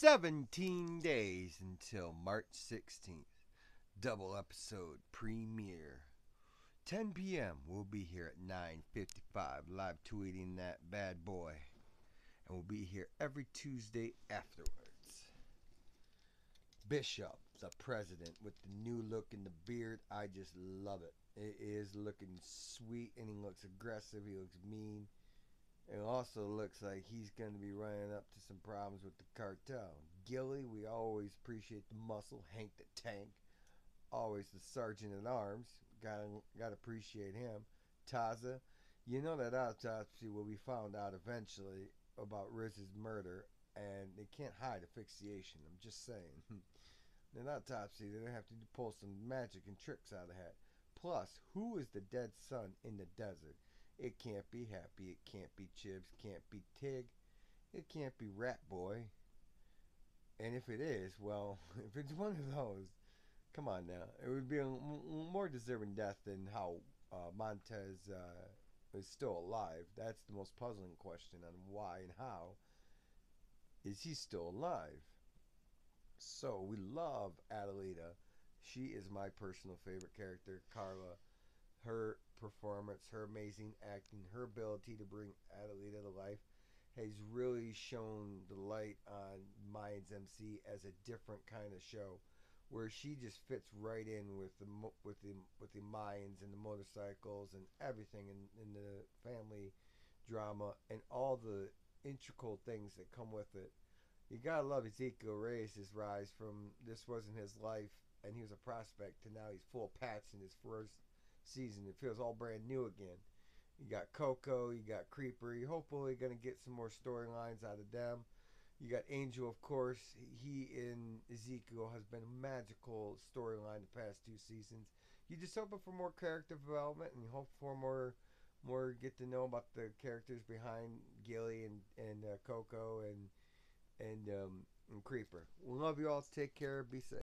17 days until March 16th. Double episode premiere. 10 p.m. We'll be here at 9:55 live tweeting that bad boy. And we'll be here every Tuesday afterwards. Bishop, the president with the new look and the beard, I just love it. It is looking sweet and he looks aggressive, he looks mean. It also looks like he's going to be running up to some problems with the cartel. Gilly, we always appreciate the muscle. Hank the Tank, always the sergeant at arms. Got got to appreciate him. Taza, you know that autopsy will be found out eventually about Riz's murder, and they can't hide asphyxiation. I'm just saying. An autopsy, they're gonna have to pull some magic and tricks out of the hat. Plus, who is the dead son in the desert? It can't be Happy. It can't be Chibs. Can't be Tig. It can't be Rat Boy. And if it is, well, if it's one of those, come on now. It would be a more deserving death than how uh, Montez uh, is still alive. That's the most puzzling question on why and how is he still alive. So we love Adelita. She is my personal favorite character, Carla. Her performance, her amazing acting, her ability to bring Adelita to life has really shown the light on Mayans MC as a different kind of show, where she just fits right in with the with the with the Mayans and the motorcycles and everything in, in the family drama and all the integral things that come with it. You gotta love Ezekiel Reyes' rise from this wasn't his life and he was a prospect to now he's full patch in his first season. It feels all brand new again. You got Coco, you got Creeper. You're hopefully going to get some more storylines out of them. You got Angel, of course. He in Ezekiel has been a magical storyline the past two seasons. You just hoping for more character development and you hope for more, more get to know about the characters behind Gilly and and uh, Coco and and um, and Creeper. We love you all. Take care. Be safe.